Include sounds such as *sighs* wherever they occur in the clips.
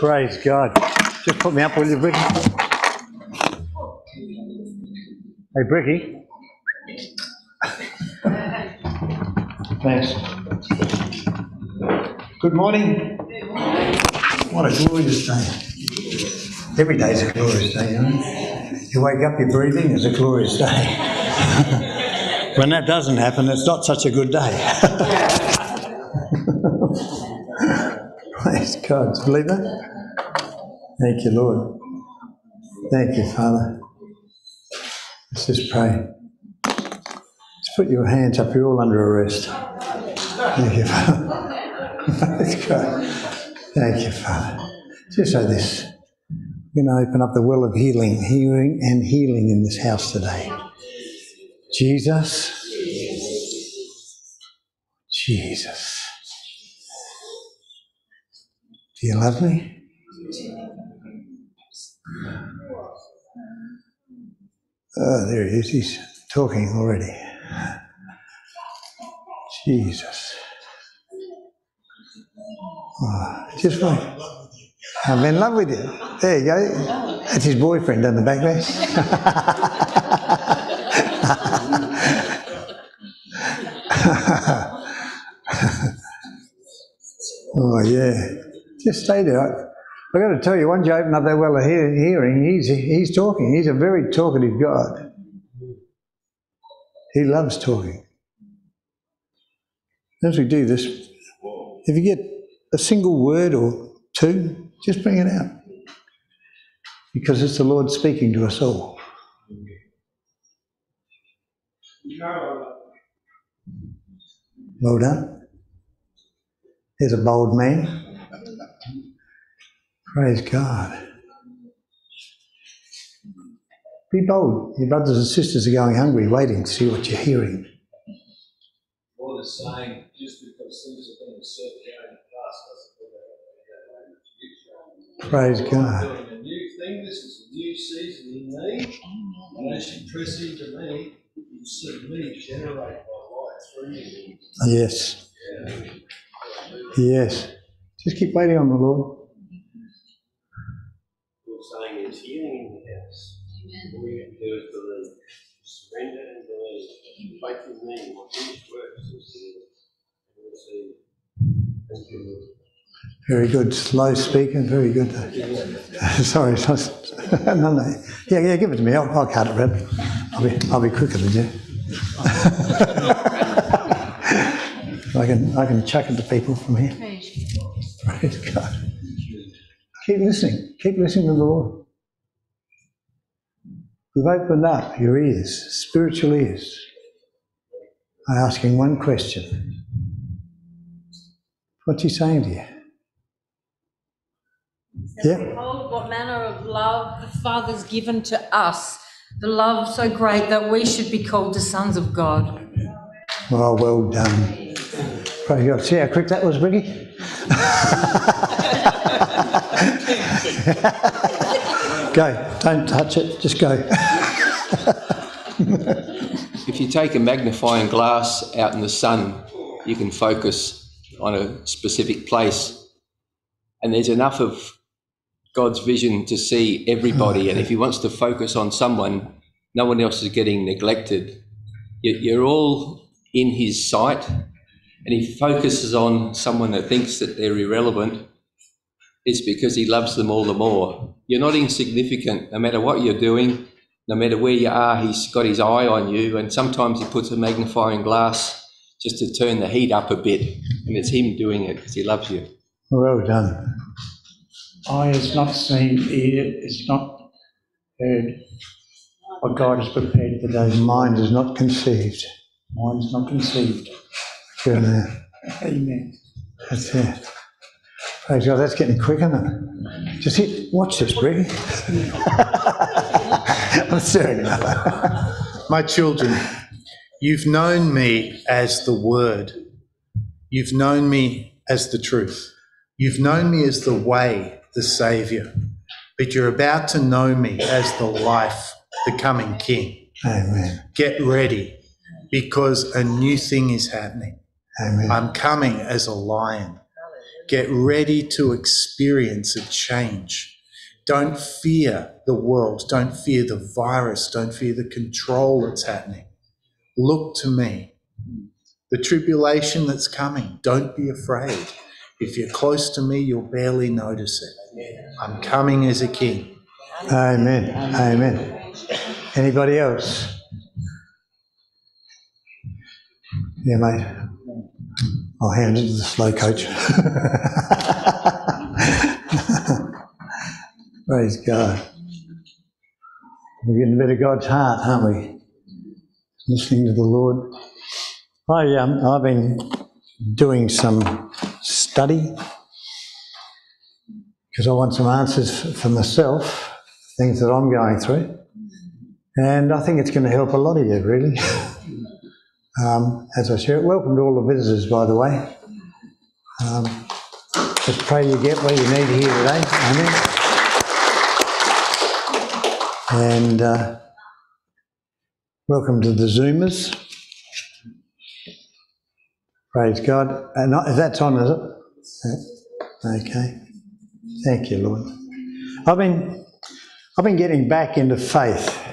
Praise God. Just put me up, will you, Bricky? Hey, Bricky. Thanks. Good morning. What a glorious day. Every day's a glorious day, you know. You wake up, you're breathing, it's a glorious day. *laughs* when that doesn't happen, it's not such a good day. *laughs* You believe that? Thank you, Lord. Thank you, Father. Let's just pray. Just put your hands up. You're all under arrest. Thank you, Father. *laughs* Praise God. Thank you, Father. Just say this. We're going to open up the well of healing, healing and healing in this house today. Jesus. Jesus. Do you love me? Oh, there he is. He's talking already. Jesus. Oh, just wait. I'm in love with you. There you go. That's his boyfriend on the back there. *laughs* oh, yeah. Just stay there. I've got to tell you, once you open up that well of hearing, he's, he's talking. He's a very talkative God. He loves talking. As we do this, if you get a single word or two, just bring it out. Because it's the Lord speaking to us all. Well done. He's a bold man. Praise God. Be bold. Your brothers and sisters are going hungry, waiting to see what you're hearing. Lord is saying, just because things have been a certain way in the past doesn't mean that Praise God. doing a new thing. This is a new season in me. And as you press into me, you see me generate my light through you. Yes. Yeah. Yes. Just keep waiting on the Lord saying there's healing in the house. Amen. All we have to do is believe. Surrender and believe. Faith in me, my finished works Thank you, Very good. Slow speaking, very good. *laughs* Sorry, *laughs* no, no. Yeah, yeah, give it to me. I'll, I'll cut it, Reb. I'll be, I'll be quicker than you. *laughs* I can, I can chuck it to people from here. Praise God. Keep listening. Keep listening to the Lord. We've opened up your ears, spiritual ears, by asking one question. What's he saying to you? Yeah. Behold, what manner of love the Father's given to us, the love so great that we should be called the sons of God. Oh, well done. Praise God. See how quick that was, Ricky? *laughs* go. Don't touch it. Just go. *laughs* if you take a magnifying glass out in the sun, you can focus on a specific place. And there's enough of God's vision to see everybody. And if He wants to focus on someone, no one else is getting neglected. You're all in His sight. And He focuses on someone that thinks that they're irrelevant it's because he loves them all the more. You're not insignificant, no matter what you're doing, no matter where you are, he's got his eye on you, and sometimes he puts a magnifying glass just to turn the heat up a bit, and it's him doing it because he loves you. Well done. Eye has not seen, ear has not heard what God has prepared for those. Mind is not conceived. Mind is not conceived. Amen. *laughs* Amen. That's it. Praise God, that's getting quick, isn't it? Just hit, watch this, Brig. *laughs* I'm serious. My children, you've known me as the Word. You've known me as the truth. You've known me as the way, the Saviour. But you're about to know me as the life, the coming King. Amen. Get ready because a new thing is happening. Amen. I'm coming as a lion Get ready to experience a change. Don't fear the world. Don't fear the virus. Don't fear the control that's happening. Look to me. The tribulation that's coming, don't be afraid. If you're close to me, you'll barely notice it. I'm coming as a king. Amen. Amen. Anybody else? Yeah, mate. I'll hand it to the slow coach. Praise God. We're getting a bit of God's heart, aren't we? Listening to the Lord. I, um, I've been doing some study because I want some answers for myself, things that I'm going through. And I think it's going to help a lot of you, really. *laughs* um, as I share it, welcome to all the visitors, by the way. Um, just pray you get what you need here today. Amen. And uh, welcome to the Zoomers. Praise God. And that's on, is it? Okay. Thank you, Lord. I've been, I've been getting back into faith.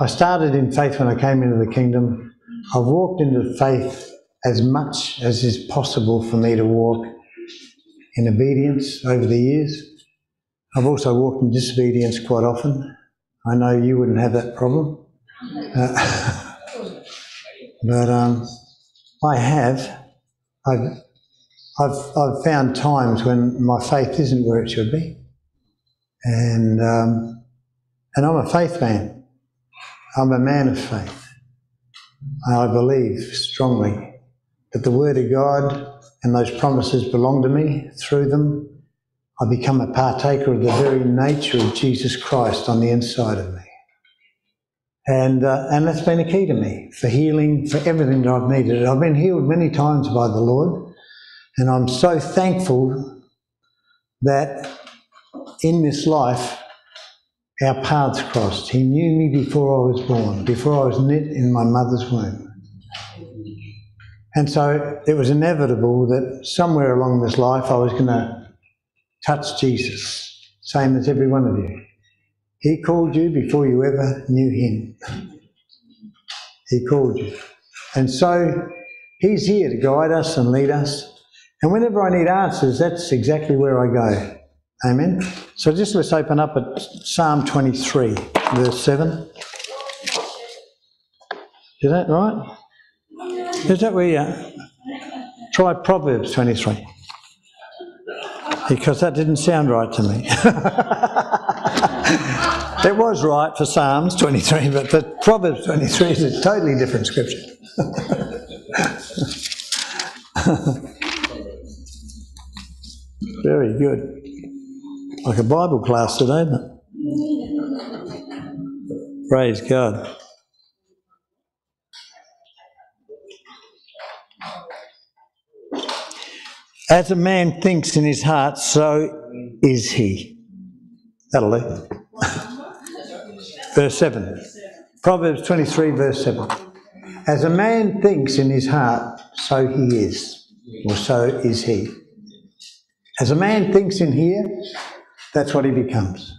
I started in faith when I came into the kingdom. I've walked into faith as much as is possible for me to walk in obedience over the years. I've also walked in disobedience quite often. I know you wouldn't have that problem. Uh, *laughs* but um, I have. I've, I've, I've found times when my faith isn't where it should be. And, um, and I'm a faith man. I'm a man of faith. I believe strongly that the Word of God and those promises belong to me. Through them, I become a partaker of the very nature of Jesus Christ on the inside of me. And, uh, and that's been a key to me for healing, for everything that I've needed. I've been healed many times by the Lord, and I'm so thankful that in this life, our paths crossed. He knew me before I was born, before I was knit in my mother's womb. And so it was inevitable that somewhere along this life I was going to touch Jesus, same as every one of you. He called you before you ever knew him. He called you. And so he's here to guide us and lead us. And whenever I need answers, that's exactly where I go. Amen. So just let's open up at Psalm 23, verse 7. Is that right? Is that where you try Proverbs 23? Because that didn't sound right to me. *laughs* it was right for Psalms 23, but the Proverbs 23 is a totally different scripture. *laughs* Very good. Like a Bible class today, isn't it? Praise God. As a man thinks in his heart, so is he. That'll do. *laughs* verse 7. Proverbs 23, verse 7. As a man thinks in his heart, so he is, or so is he. As a man thinks in here, that's what he becomes.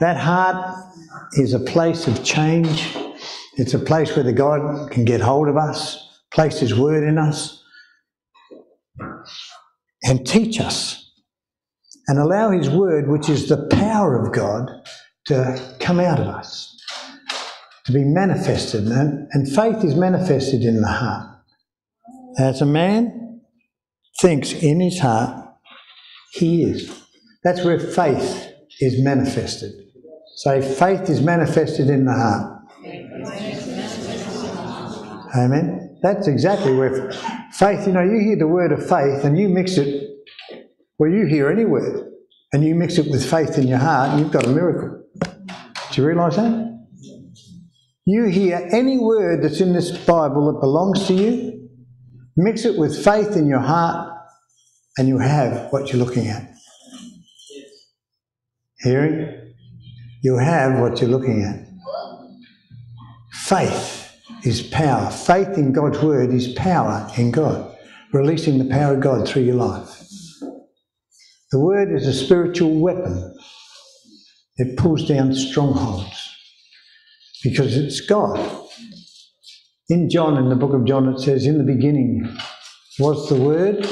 That heart is a place of change. It's a place where the God can get hold of us, place his word in us, and teach us and allow His Word, which is the power of God, to come out of us, to be manifested. And, and faith is manifested in the heart. As a man thinks in his heart, he is. That's where faith is manifested. So faith is manifested in the heart. Amen. That's exactly where faith, you know, you hear the word of faith and you mix it, well, you hear any word and you mix it with faith in your heart, and you've got a miracle. Do you realise that? You hear any word that's in this Bible that belongs to you, mix it with faith in your heart, and you have what you're looking at. Hearing? You have what you're looking at. Faith is power. Faith in God's word is power in God. releasing the power of God through your life. The word is a spiritual weapon. It pulls down strongholds because it's God. In John, in the book of John, it says, In the beginning was the Word,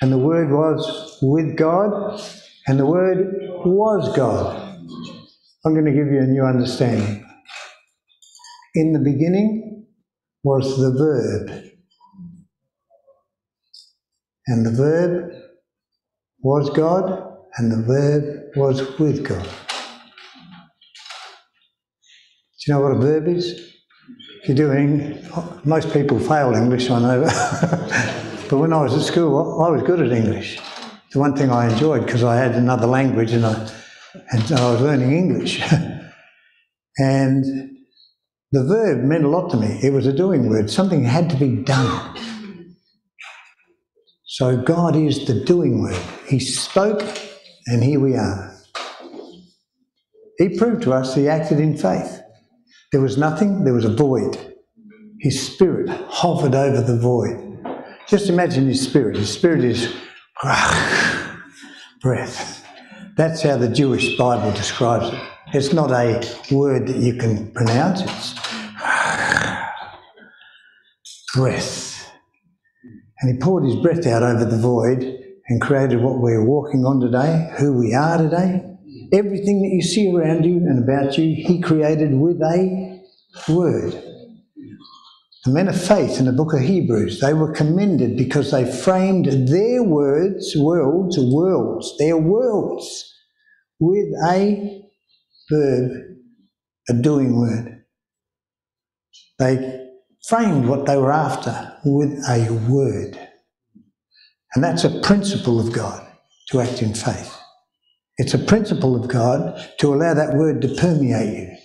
and the Word was with God, and the Word was God. I'm going to give you a new understanding. In the beginning was the Verb, and the Verb was God, and the Verb was with God. Do you know what a verb is? If you're doing, most people fail English, I know. *laughs* but when I was at school, I was good at English. The one thing I enjoyed because I had another language and I, and I was learning English. *laughs* and the verb meant a lot to me. It was a doing word. Something had to be done. So God is the doing word. He spoke, and here we are. He proved to us he acted in faith. There was nothing, there was a void. His spirit hovered over the void. Just imagine his spirit. His spirit is breath. That's how the Jewish Bible describes it. It's not a word that you can pronounce, it's *sighs* breath. And he poured his breath out over the void and created what we're walking on today, who we are today. Everything that you see around you and about you, he created with a word. The men of faith in the book of Hebrews, they were commended because they framed their words, worlds, worlds, their worlds, with a verb, a doing word. They framed what they were after with a word. And that's a principle of God to act in faith. It's a principle of God to allow that word to permeate you.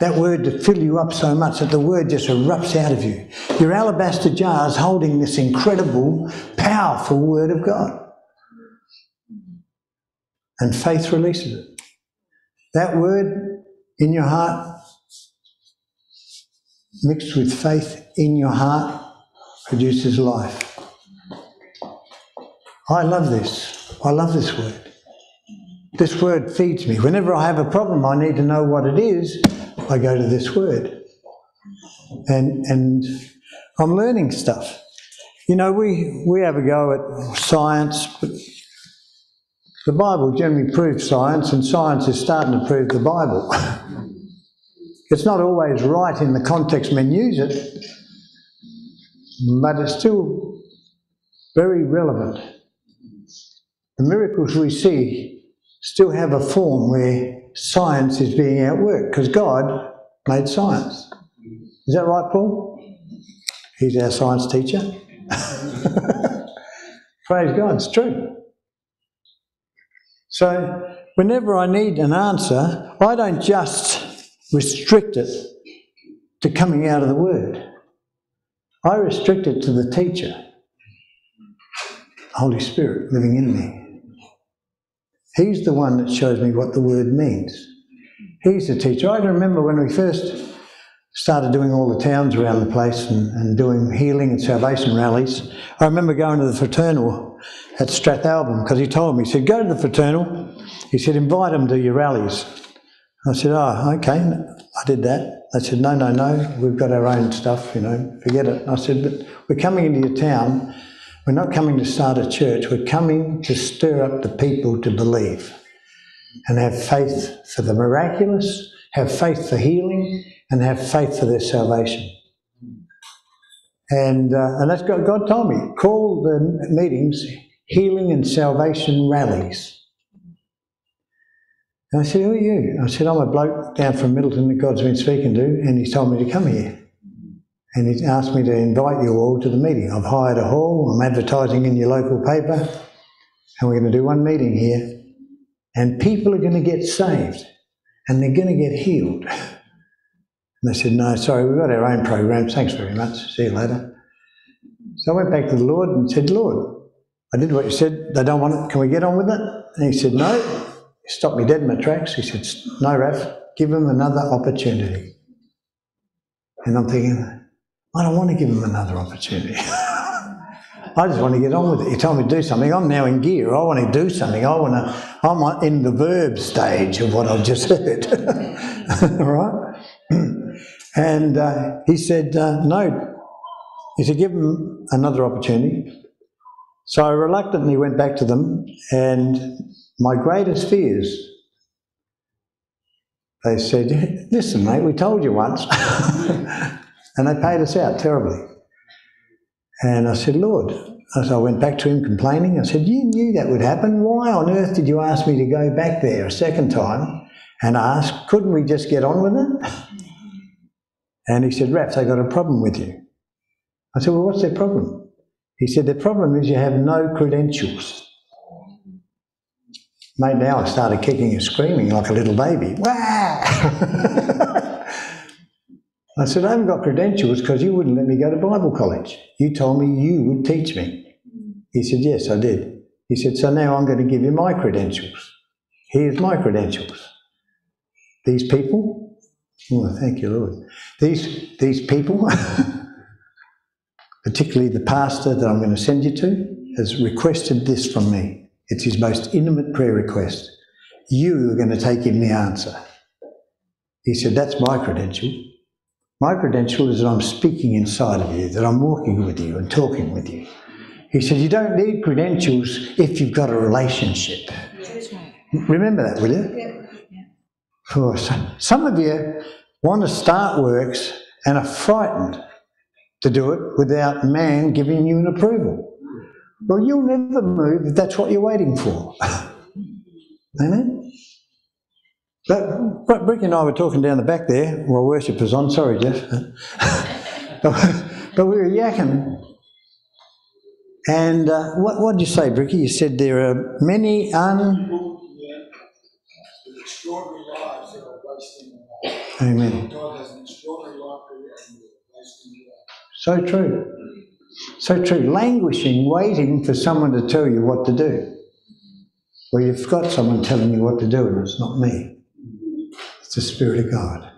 That word to fill you up so much that the word just erupts out of you. Your alabaster jar is holding this incredible, powerful word of God. And faith releases it. That word in your heart, mixed with faith in your heart, produces life. I love this. I love this word. This word feeds me. Whenever I have a problem, I need to know what it is. I go to this word, and and I'm learning stuff. You know, we we have a go at science, but the Bible generally proves science, and science is starting to prove the Bible. *laughs* it's not always right in the context men use it, but it's still very relevant. The miracles we see still have a form where science is being outworked because God made science. Is that right, Paul? He's our science teacher. *laughs* Praise God, it's true. So, whenever I need an answer, I don't just restrict it to coming out of the Word. I restrict it to the teacher, Holy Spirit living in me. He's the one that shows me what the word means. He's the teacher. I remember when we first started doing all the towns around the place and, and doing healing and salvation rallies. I remember going to the fraternal at Strathalbyn because he told me, he said, go to the fraternal. He said, invite them to your rallies. I said, oh, okay. I did that. They said, no, no, no, we've got our own stuff, you know, forget it. I said, but we're coming into your town we're not coming to start a church, we're coming to stir up the people to believe and have faith for the miraculous, have faith for healing, and have faith for their salvation. And, uh, and that's God, God told me call the meetings healing and salvation rallies. And I said, Who are you? I said, I'm a bloke down from Middleton that God's been speaking to, and he's told me to come here and he asked me to invite you all to the meeting. I've hired a hall, I'm advertising in your local paper, and we're going to do one meeting here. And people are going to get saved and they're going to get healed. And I said, No, sorry, we've got our own programs. Thanks very much. See you later. So I went back to the Lord and said, Lord, I did what you said. They don't want it. Can we get on with it? And he said, No. He stopped me dead in my tracks. He said, No, Raf, give them another opportunity. And I'm thinking, I don't want to give them another opportunity. *laughs* I just want to get on with it. You told me to do something. I'm now in gear. I want to do something. I want to. I'm in the verb stage of what I've just *laughs* heard. *laughs* Right. *clears throat* And uh, he said, uh, no. He said, give them another opportunity. So I reluctantly went back to them, and my greatest fears, they said, listen, mate, we told you once. And they paid us out terribly. And I said, Lord, as I went back to him complaining, I said, You knew that would happen. Why on earth did you ask me to go back there a second time and ask, couldn't we just get on with it? *laughs* And he said, Raps, they got a problem with you. I said, Well, what's their problem? He said, The problem is you have no credentials. Mate, now I started kicking and screaming like a little baby. Wah! *laughs* I said, I haven't got credentials because you wouldn't let me go to Bible college. You told me you would teach me. He said, Yes, I did. He said, So now I'm going to give you my credentials. Here's my credentials. These people, oh, thank you, Lord. These, these people, *laughs* particularly the pastor that I'm going to send you to, has requested this from me. It's his most intimate prayer request. You are going to take him the answer. He said, That's my credential. My credential is that I'm speaking inside of you, that I'm walking with you and talking with you. He said, You don't need credentials if you've got a relationship. Remember that, will you? For some, some of you want to start works and are frightened to do it without man giving you an approval. Well, you'll never move if that's what you're waiting for. *laughs* Amen? But, Brick and I were talking down the back there while worship was on. Sorry, Jeff. *laughs* but, we were yakking. And uh, what did you say, Bricky? You said there are many un. Extraordinary lives are. Amen. So true. So true. Languishing, waiting for someone to tell you what to do. Well, you've got someone telling you what to do, and it's not me. The Spirit of God.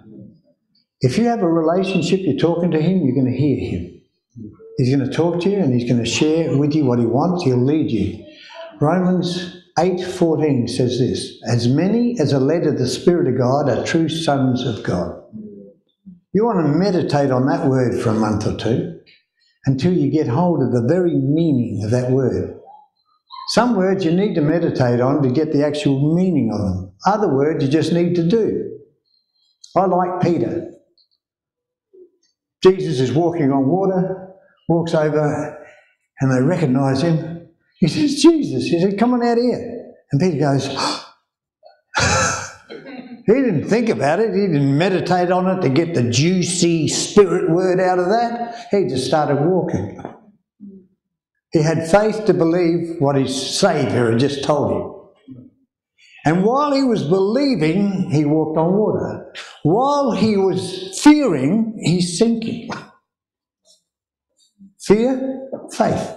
If you have a relationship, you're talking to Him, you're going to hear Him. He's going to talk to you and He's going to share with you what He wants. He'll lead you. Romans 8:14 says this: "As many as are led of the Spirit of God are true sons of God." You want to meditate on that word for a month or two until you get hold of the very meaning of that word. Some words you need to meditate on to get the actual meaning of them. Other words you just need to do. I like Peter. Jesus is walking on water, walks over, and they recognise him. He says, Jesus. He said, Come on out here. And Peter goes, *gasps* He didn't think about it. He didn't meditate on it to get the juicy spirit word out of that. He just started walking. He had faith to believe what his Saviour had just told him. And while he was believing, he walked on water. While he was fearing, he's sinking. Fear, faith.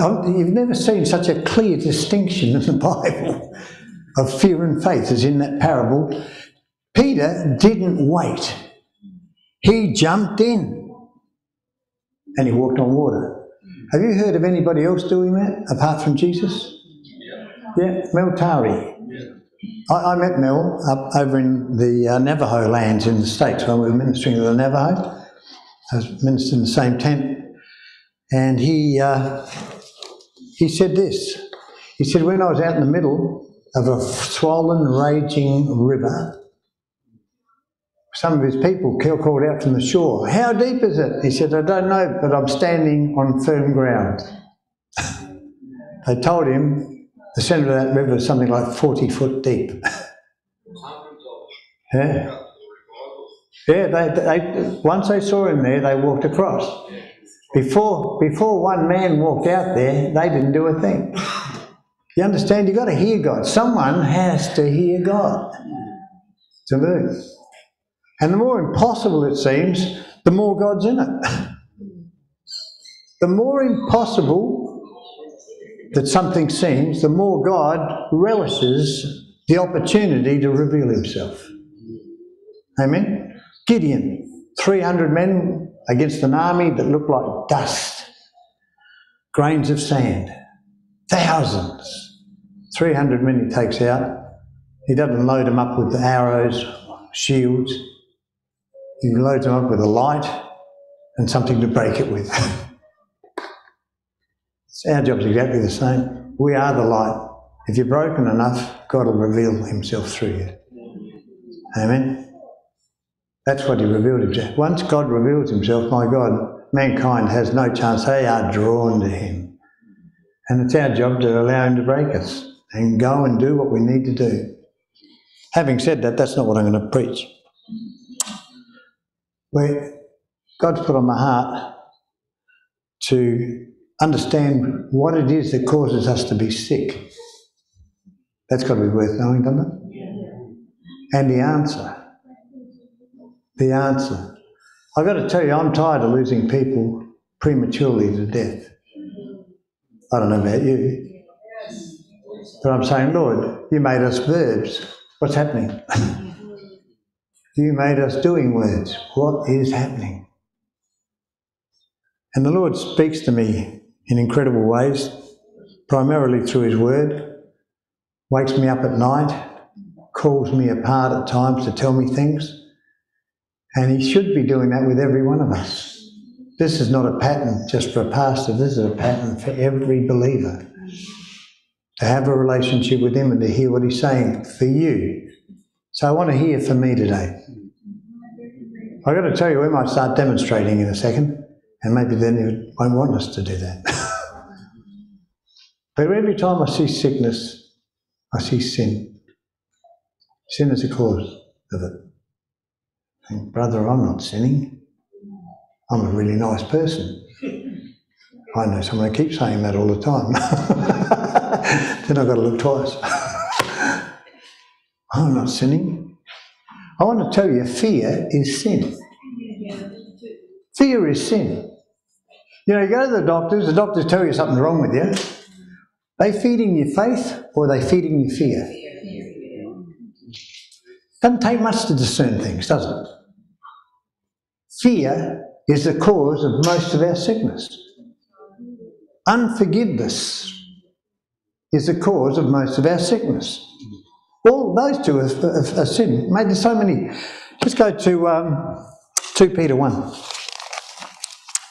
Oh, You've never seen such a clear distinction in the *laughs* Bible of fear and faith as in that parable. Peter didn't wait. He jumped in and he walked on water. Have you heard of anybody else doing that apart from Jesus? Yeah, Mel Tari. I, I met Mel up over in the uh, Navajo lands in the States when we were ministering to the Navajo. I was ministering in the same tent. And he, uh, he said this. He said, when I was out in the middle of a swollen, raging river, some of his people called out from the shore, How deep is it? He said, I don't know, but I'm standing on firm ground. *laughs* they told him the centre of that river is something like 40 foot deep. *laughs* yeah. Yeah, they, they, once they saw him there, they walked across. Before, before one man walked out there, they didn't do a thing. You understand? You've got to hear God. Someone has to hear God to move. And the more impossible it seems, the more God's in it. *laughs* The more impossible that something seems, the more God relishes the opportunity to reveal himself. Amen? Gideon, 300 men against an army that looked like dust. grains of sand, thousands. 300 men he takes out. He doesn't load them up with arrows, shields. He loads them up with a light and something to break it with. *laughs* Our job's exactly the same. We are the light. If you're broken enough, God will reveal himself through you. Amen. That's what he revealed himself. Once God reveals himself, my God, mankind has no chance. They are drawn to him. And it's our job to allow him to break us and go and do what we need to do. Having said that, that's not what I'm going to preach. Where God's put on my heart to understand what it is that causes us to be sick. That's got to be worth knowing, doesn't it? And the answer. The answer. I've got to tell you, I'm tired of losing people prematurely to death. I don't know about you. But I'm saying, Lord, you made us verbs. What's happening? *laughs* you made us doing words. What is happening? And the Lord speaks to me in incredible ways, primarily through His Word, wakes me up at night, calls me apart at times to tell me things. And He should be doing that with every one of us. This is not a pattern just for a pastor, this is a pattern for every believer. To have a relationship with Him and to hear what He's saying for you. So I want to hear from me today. I've got to tell you, we might start demonstrating in a second, and maybe then you won't want us to do that. *laughs* but every time I see sickness, I see sin. Sin is the cause of it. Brother, I'm not sinning. I'm a really nice person. I know someone who keeps saying that all the time. *laughs* then I've got to look twice. *laughs* I'm not sinning. I want to tell you, fear is sin. Fear is sin. You know, you go to the doctors, the doctors tell you something's wrong with you. They feeding you faith or are they feeding you fear? Doesn't take much to discern things, does it? Fear is the cause of most of our sickness. Unforgiveness is the cause of most of our sickness. All those two are, are, sin. Made so many. Let's go to um, 2 Peter 1.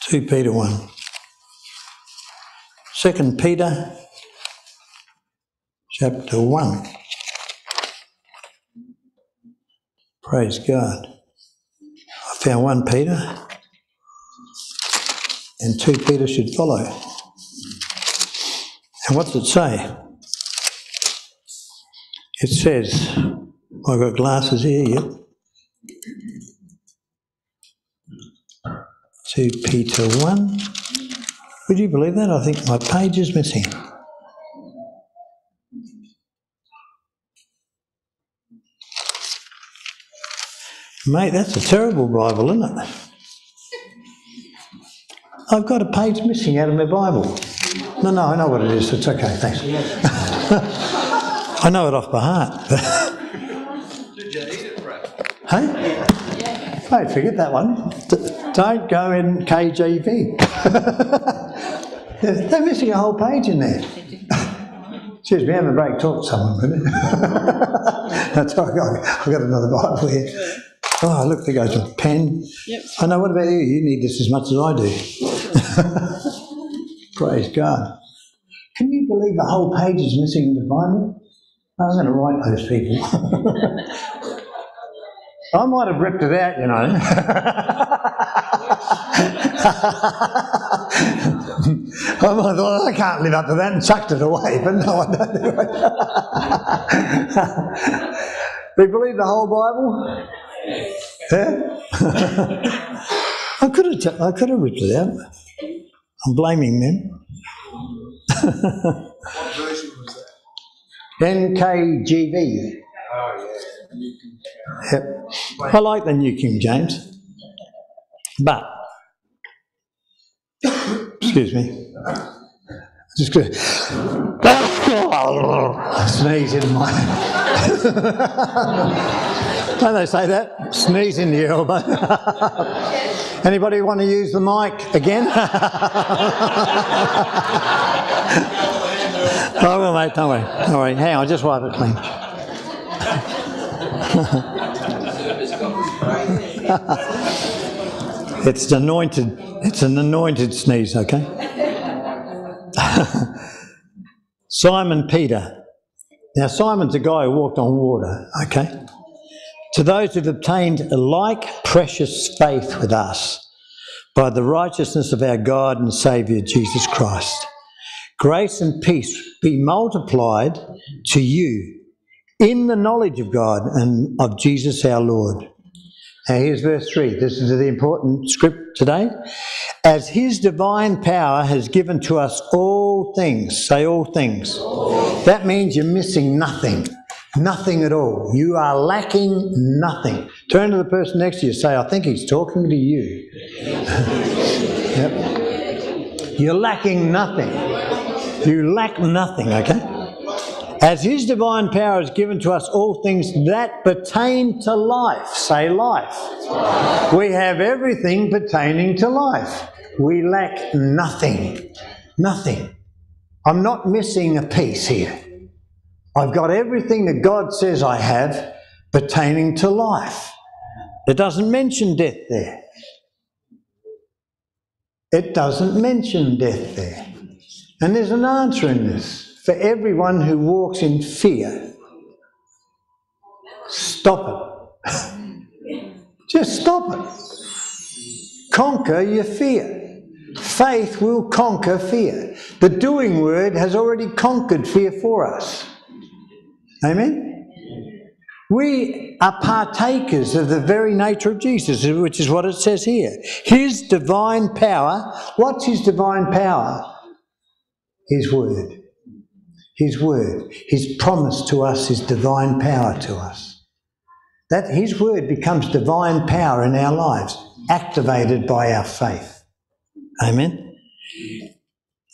2 Peter 1. 2 Peter chapter 1. Praise God. I found 1 Peter and 2 Peter should follow. And what's it say? It says, I've got glasses here, yep. 2 Peter 1. Would you believe that? I think my page is missing. Mate, that's a terrible Bible, isn't it? I've got a page missing out of my Bible. No, no, I know what it is. It's okay, thanks. *laughs* I know it off by heart. Did you eat it, hey? Forget that one. Don't go in KJV. *laughs* They're missing a whole page in there. *laughs* Excuse me, have a break, talk to someone, will you? That's all right, I've got another Bible here. Oh, look, there goes a pen. Yep. I know, what about you? You need this as much as I do. *laughs* Praise God. Can you believe a whole page is missing in the Bible? I'm going to write those people. *laughs* I might have ripped it out, you know. *laughs* I might have thought, I can't live up to that and chucked it away, but no, I don't do it. You believe the whole Bible? Yeah? *laughs* I could have, t- I could have written it out. I'm blaming them. What version was that? NKJV. Oh, yeah. Yep. I like the New King James. But, excuse me. Just to *laughs* sneeze in my. *laughs* Don't they say that? Sneeze in the elbow. *laughs* Anybody want to use the mic again? *laughs* oh, well, mate, don't worry. Don't worry. Hang on, just wipe it clean. *laughs* it's anointed. It's an anointed sneeze, okay? Simon Peter. Now, Simon's a guy who walked on water, okay? To those who've obtained a like precious faith with us by the righteousness of our God and Saviour Jesus Christ, grace and peace be multiplied to you in the knowledge of God and of Jesus our Lord. Now, here's verse 3. This is the important script today. As his divine power has given to us all things, say all things. That means you're missing nothing. Nothing at all. You are lacking nothing. Turn to the person next to you, say, I think he's talking to you. *laughs* yep. You're lacking nothing. You lack nothing, okay? As his divine power has given to us all things that pertain to life. Say life. We have everything pertaining to life. We lack nothing. Nothing. I'm not missing a piece here. I've got everything that God says I have pertaining to life. It doesn't mention death there. It doesn't mention death there. And there's an answer in this for everyone who walks in fear. Stop it. *laughs* Just stop it. Conquer your fear. Faith will conquer fear. The doing word has already conquered fear for us. Amen? We are partakers of the very nature of Jesus, which is what it says here. His divine power. What's His divine power? His word. His word. His promise to us is divine power to us. That His word becomes divine power in our lives, activated by our faith. Amen?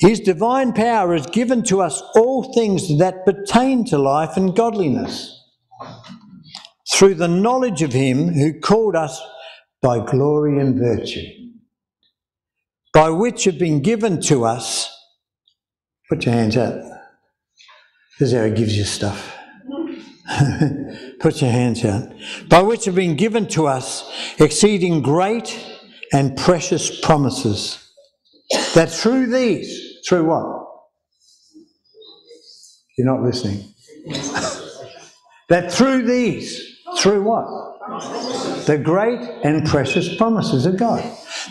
His divine power has given to us all things that pertain to life and godliness through the knowledge of Him who called us by glory and virtue, by which have been given to us. Put your hands out. This is how He gives you stuff. *laughs* Put your hands out. By which have been given to us exceeding great and precious promises, that through these, through what? You're not listening. *laughs* that through these, through what? The great and precious promises of God.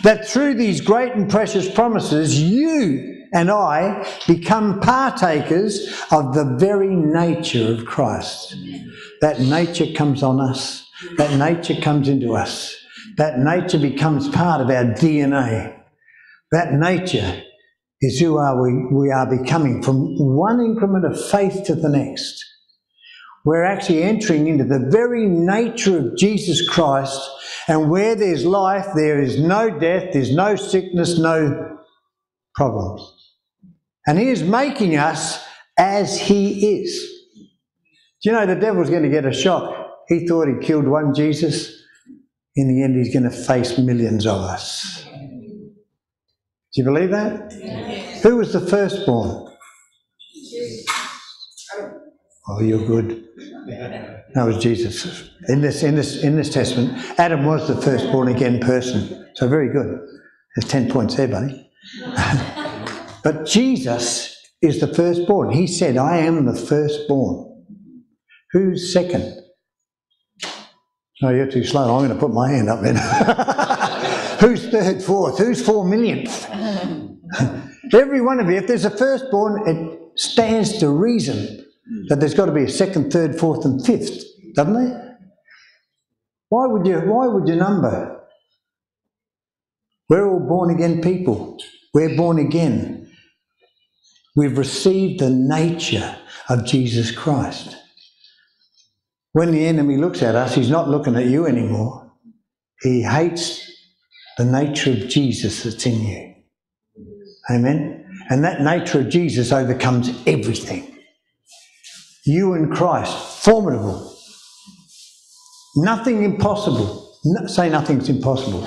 That through these great and precious promises, you and I become partakers of the very nature of Christ. That nature comes on us, that nature comes into us, that nature becomes part of our DNA. That nature is who are we, we are becoming from one increment of faith to the next we're actually entering into the very nature of Jesus Christ. And where there's life, there is no death, there's no sickness, no problems. And He is making us as He is. Do you know the devil's going to get a shock? He thought he killed one Jesus. In the end, he's going to face millions of us. Do you believe that? Who was the firstborn? Oh, you're good. That was Jesus. In this, in this, in this testament, Adam was the firstborn again person. So very good. There's 10 points there, buddy. *laughs* but Jesus is the firstborn. He said, I am the firstborn. Who's second? No, you're too slow. I'm going to put my hand up then. *laughs* Who's third, fourth? Who's four millionth? *laughs* Every one of you, if there's a firstborn, it stands to reason that there's got to be a second, third, fourth, and fifth, doesn't there? Why would you? Why would you number? We're all born again people. We're born again. We've received the nature of Jesus Christ. When the enemy looks at us, he's not looking at you anymore. He hates the nature of Jesus that's in you. Amen? And that nature of Jesus overcomes everything. You and Christ, formidable. Nothing impossible. No, say nothing's impossible.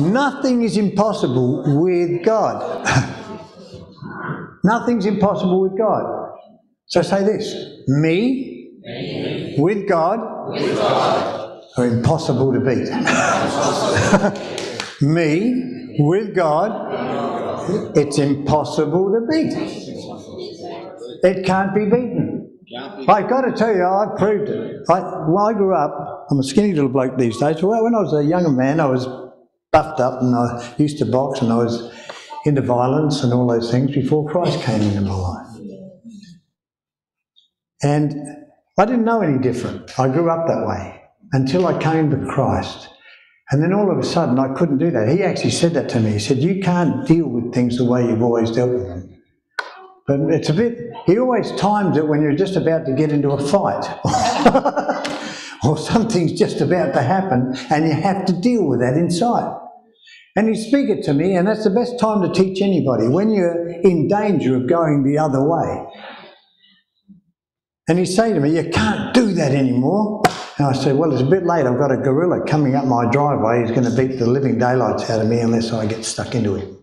Nothing is impossible with God. *laughs* Nothing's impossible with God. So say this me, with God, are impossible to beat. *laughs* me, with God, it's impossible to beat. It can't be beaten. I've got to tell you, I've proved it. I, when I grew up, I'm a skinny little bloke these days. Well, when I was a younger man, I was buffed up and I used to box and I was into violence and all those things before Christ came into my life. And I didn't know any different. I grew up that way until I came to Christ. And then all of a sudden, I couldn't do that. He actually said that to me. He said, You can't deal with things the way you've always dealt with them. But it's a bit, he always times it when you're just about to get into a fight. *laughs* or something's just about to happen and you have to deal with that inside. And he speak it to me, and that's the best time to teach anybody when you're in danger of going the other way. And he'd say to me, You can't do that anymore. And I said, Well, it's a bit late. I've got a gorilla coming up my driveway. He's going to beat the living daylights out of me unless I get stuck into him.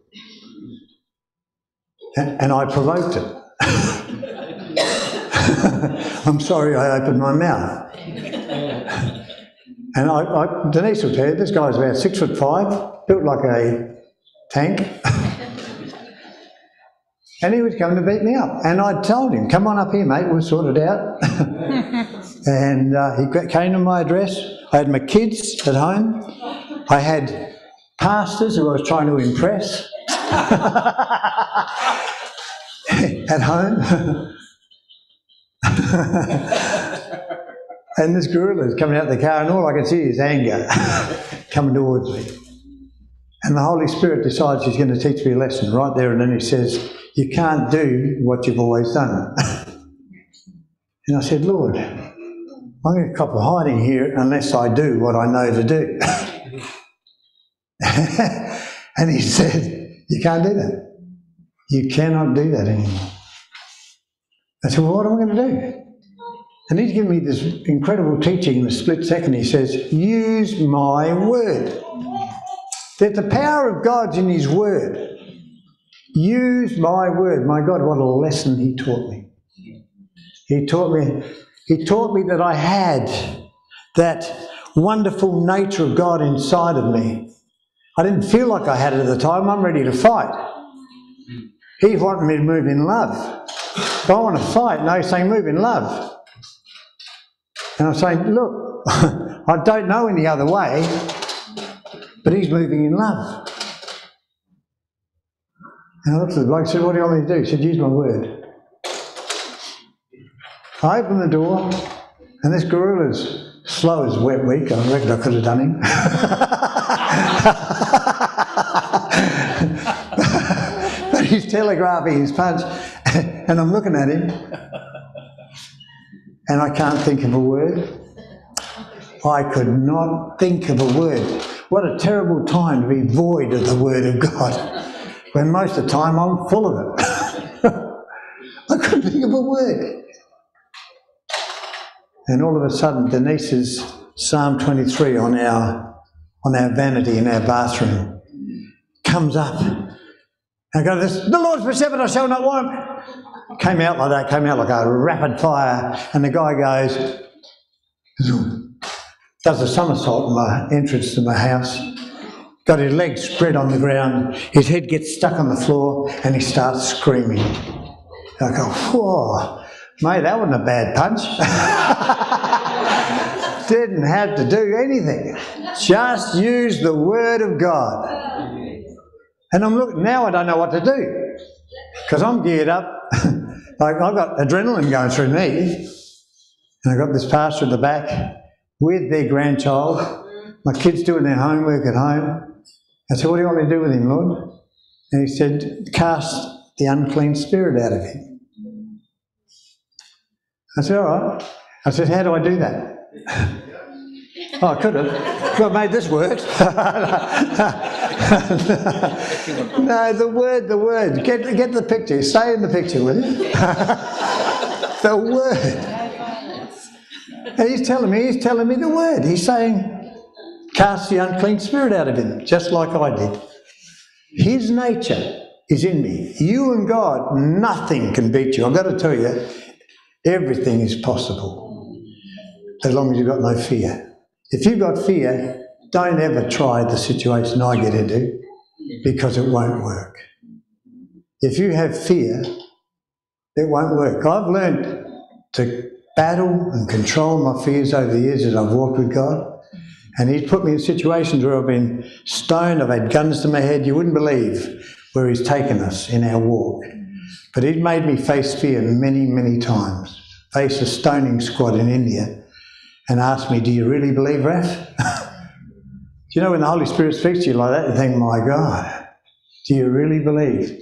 And, I provoked it. *laughs* I'm sorry I opened my mouth. *laughs* And I, I, Denise will tell you, this guy's about six foot five, built like a tank. *laughs* and he was coming to beat me up. And I told him, come on up here, mate, we'll sort it out. And uh, he came to my address. I had my kids at home. I had pastors who I was trying to impress *laughs* at home. *laughs* and this gorilla is coming out of the car, and all I can see is anger *laughs* coming towards me. And the Holy Spirit decides He's going to teach me a lesson right there, and then He says, You can't do what you've always done. and I said, Lord, I'm going to cop a hiding here unless I do what I know to do. *laughs* and He said, You can't do that. You cannot do that anymore. I said, Well, what am I going to do? And he's given me this incredible teaching in a split second. He says, Use my word. That the power of God's in his word. Use my word. My God, what a lesson he taught me. He taught me, he taught me that I had that wonderful nature of God inside of me. I didn't feel like I had it at the time. I'm ready to fight. He wanted me to move in love. If I want to fight, no, he's saying move in love. And I'm saying, look, *laughs* I don't know any other way, but he's moving in love. And I looked at the bloke and said, What do you want me to do? He said, Use my word. I opened the door, and this gorilla's slow as wet week. I reckon I could have done him. *laughs* but he's telegraphing his punch, and I'm looking at him, and I can't think of a word. I could not think of a word. What a terrible time to be void of the Word of God, when most of the time I'm full of it. *laughs* I couldn't think of a word. And all of a sudden, Denise's Psalm 23 on our, on our vanity in our bathroom comes up. I go, this, the Lord's preserved, I shall not want. Came out like that, came out like a rapid fire, and the guy goes, does a somersault in my entrance to my house, got his legs spread on the ground, his head gets stuck on the floor, and he starts screaming. I go, whoa, mate, that wasn't a bad punch. *laughs* Didn't have to do anything. Just use the word of God. And I'm looking, now I don't know what to do. Because I'm geared up. *laughs* like I've got adrenaline going through me. And I've got this pastor at the back with their grandchild. My kids doing their homework at home. I said, What do you want me to do with him, Lord? And he said, Cast the unclean spirit out of him. I said, All right. I said, How do I do that? oh, I could have. Could have made this work. *laughs* no, the word, the word. Get, get the picture. Stay in the picture, will you? *laughs* the word. And he's telling me, he's telling me the word. He's saying, cast the unclean spirit out of him, just like I did. His nature is in me. You and God, nothing can beat you. I've got to tell you, everything is possible as long as you've got no fear. If you've got fear, don't ever try the situation I get into because it won't work. If you have fear, it won't work. I've learned to battle and control my fears over the years as I've walked with God. And He's put me in situations where I've been stoned, I've had guns to my head. You wouldn't believe where He's taken us in our walk. But it made me face fear many, many times. Face a stoning squad in India and asked me, Do you really believe, Raf? *laughs* Do you know when the Holy Spirit speaks to you like that, you think, My God, do you really believe?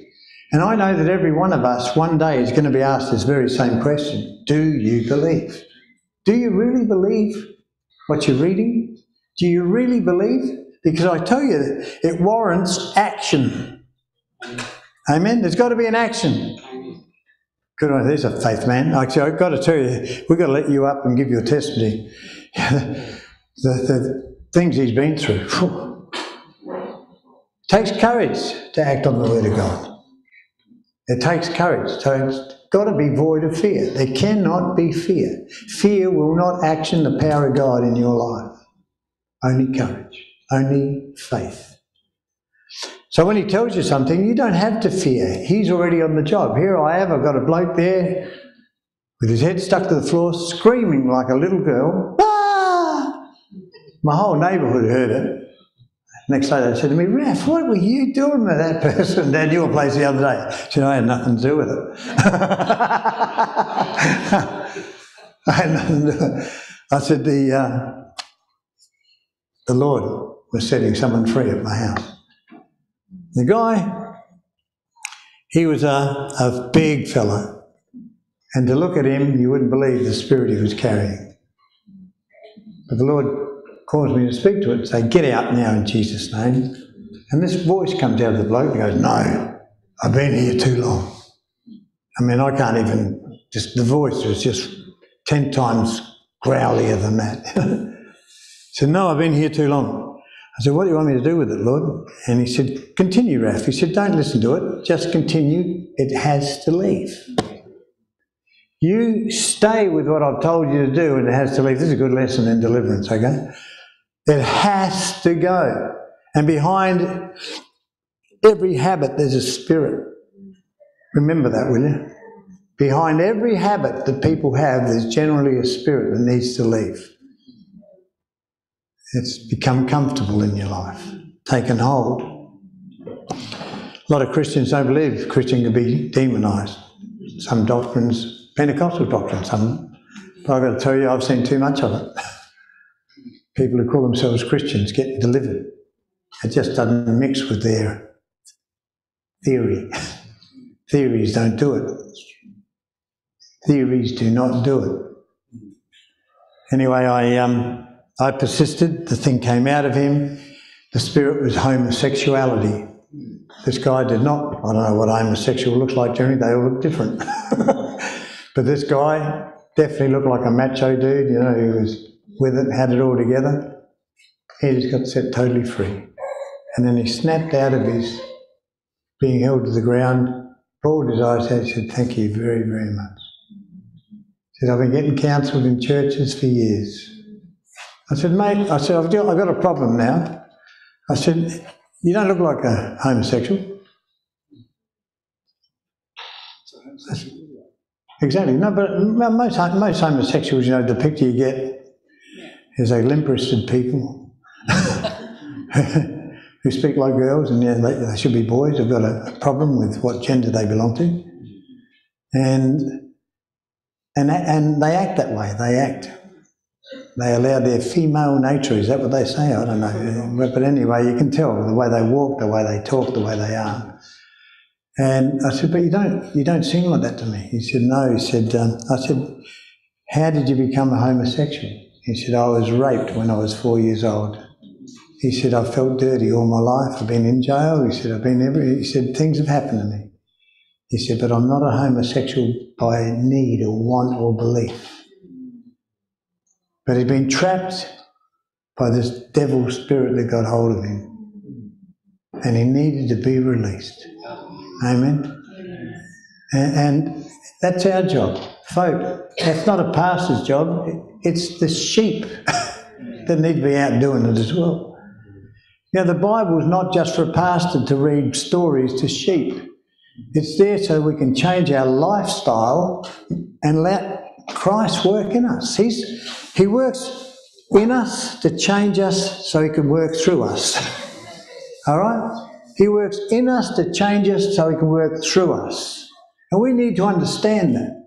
And I know that every one of us one day is going to be asked this very same question Do you believe? Do you really believe what you're reading? Do you really believe? Because I tell you, it warrants action. Amen. There's got to be an action. Good one. There's a faith man. Actually, I've got to tell you, we've got to let you up and give your testimony. *laughs* the, the things he's been through. Takes courage to act on the word of God. It takes courage. So it's got to be void of fear. There cannot be fear. Fear will not action the power of God in your life. Only courage. Only faith. So when he tells you something, you don't have to fear. He's already on the job. Here I am, I've got a bloke there with his head stuck to the floor, screaming like a little girl. Ah! My whole neighbourhood heard it. Next day they said to me, Raf, what were you doing with that person down your place the other day? I said, I had nothing to do with it. *laughs* I had nothing to do with it. I said, the, uh, the Lord was setting someone free at my house. The guy, he was a, a big fella. And to look at him, you wouldn't believe the spirit he was carrying. But the Lord caused me to speak to it and say, Get out now in Jesus' name. And this voice comes out of the bloke and goes, No, I've been here too long. I mean, I can't even, just the voice was just 10 times growlier than that. *laughs* Said, No, I've been here too long. I said, What do you want me to do with it, Lord? And he said, Continue, Raf. He said, Don't listen to it, just continue. It has to leave. You stay with what I've told you to do and it has to leave. This is a good lesson in deliverance, okay? It has to go. And behind every habit, there's a spirit. Remember that, will you? Behind every habit that people have, there's generally a spirit that needs to leave. It's become comfortable in your life, taken hold. A lot of Christians don't believe Christian can be demonised. Some doctrines, Pentecostal doctrines, some. But I've got to tell you, I've seen too much of it. *laughs* People who call themselves Christians get delivered. It just doesn't mix with their theory. *laughs* Theories don't do it. Theories do not do it. Anyway, I um, I persisted. The thing came out of him. The spirit was homosexuality. This guy did not. I don't know what homosexual looks like generally. They all look different. *laughs* but this guy definitely looked like a macho dude. You know, he was with it, had it all together. He just got set totally free. And then he snapped out of his being held to the ground, pulled his eyes out, said, Thank you very, very much. He said, I've been getting counselled in churches for years. I said, mate, I said, I've got, a problem now. I said, you don't look like a homosexual. Exactly. No, but most, most homosexuals, you know, the picture you get is they limp-wristed people *laughs* who speak like girls and yeah, they, they should be boys. They've got a, a problem with what gender they belong to. And, and, and they act that way. They act they allow their female nature. Is that what they say? I don't know. But anyway, you can tell the way they walk, the way they talk, the way they are. And I said, but you don't, you don't sing like that to me. He said, no. He said, um, I said, how did you become a homosexual? He said, I was raped when I was four years old. He said, I felt dirty all my life. I've been in jail. He said, I've been every. He said, things have happened to me. He said, but I'm not a homosexual by need or want or belief. But he'd been trapped by this devil spirit that got hold of him. And he needed to be released. Amen. And, and that's our job. Folk, that's not a pastor's job. It's the sheep *laughs* that need to be out doing it as well. Now, the Bible is not just for a pastor to read stories to sheep. It's there so we can change our lifestyle and let Christ work in us. He's, he works in us to change us so he can work through us. All right? He works in us to change us so he can work through us. And we need to understand that.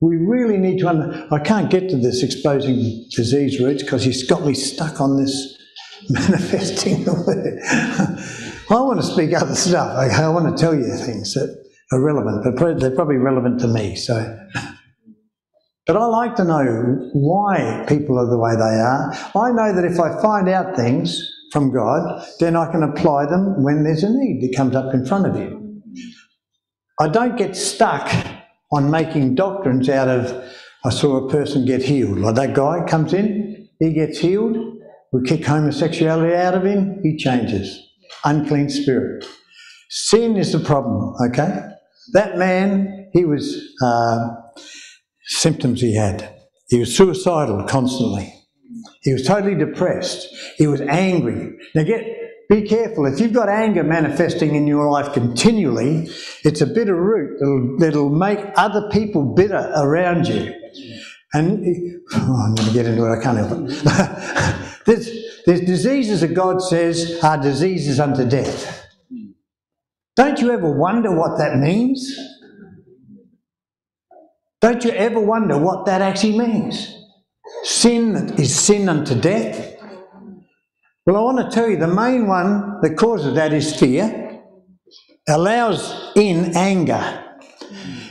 We really need to under- I can't get to this exposing disease roots because he's got me stuck on this *laughs* manifesting the word. *laughs* I want to speak other stuff. I, I want to tell you things that are relevant, but they're probably relevant to me. So, *laughs* but I like to know why people are the way they are. I know that if I find out things from God, then I can apply them when there's a need that comes up in front of you. I don't get stuck on making doctrines out of. I saw a person get healed. Like that guy comes in, he gets healed. We kick homosexuality out of him, he changes. Unclean spirit. Sin is the problem, okay? That man, he was, uh, symptoms he had. He was suicidal constantly. He was totally depressed. He was angry. Now get, be careful. If you've got anger manifesting in your life continually, it's a bitter root that'll, that'll make other people bitter around you. And oh, I'm going to get into it. I can't help it. *laughs* there's, there's diseases that God says are diseases unto death. Don't you ever wonder what that means? Don't you ever wonder what that actually means? Sin is sin unto death. Well, I want to tell you the main one that causes that is fear, allows in anger.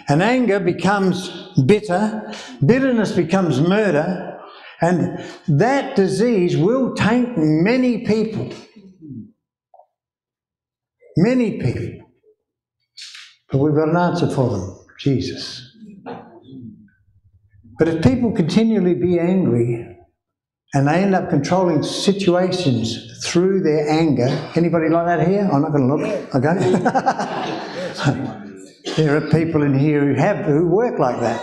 And anger becomes bitter, bitterness becomes murder, and that disease will taint many people. Many people. But we've got an answer for them Jesus. But if people continually be angry and they end up controlling situations through their anger, anybody like that here? I'm not going to look, okay? *laughs* there are people in here who have who work like that.